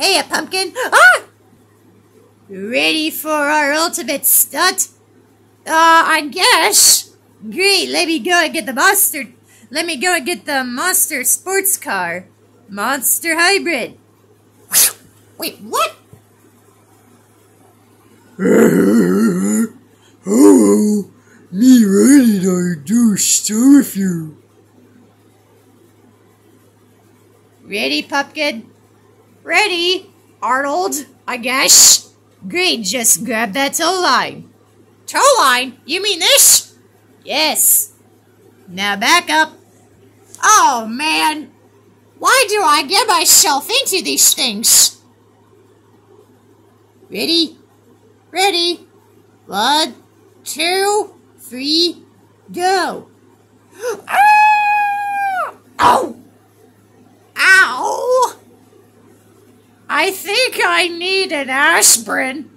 Hey, a pumpkin. Ah! Ready for our ultimate stunt? Uh, I guess. Great, let me go and get the monster. Let me go and get the monster sports car. Monster hybrid. Wait, what? oh, me ready to do stuff with you. Ready, Pumpkin? Ready, Arnold, I guess. Great, just grab that tow line. Tow line? You mean this? Yes. Now back up. Oh, man. Why do I get myself into these things? Ready? Ready? One, two, three, go. Ah! Oh! I think I need an aspirin.